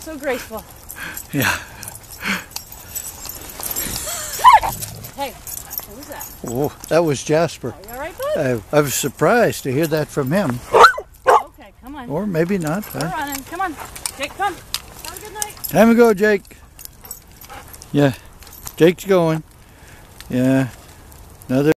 So graceful. yeah. Hey, what was that? Oh, that was Jasper. Oh, Are all right, bud? I, I was surprised to hear that from him. Okay, come on. Or maybe not. We're Huh? running. Come on. Jake, come. Have a good night. Time to go, Jake. Yeah. Jake's going. Yeah. Another.